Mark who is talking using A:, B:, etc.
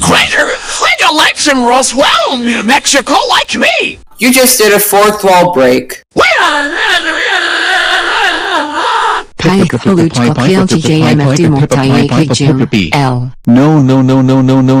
A: Greater greater lives in Roswell, New Mexico, like me.
B: You just did a fourth wall break.
C: No, no, no, no, no, no, no.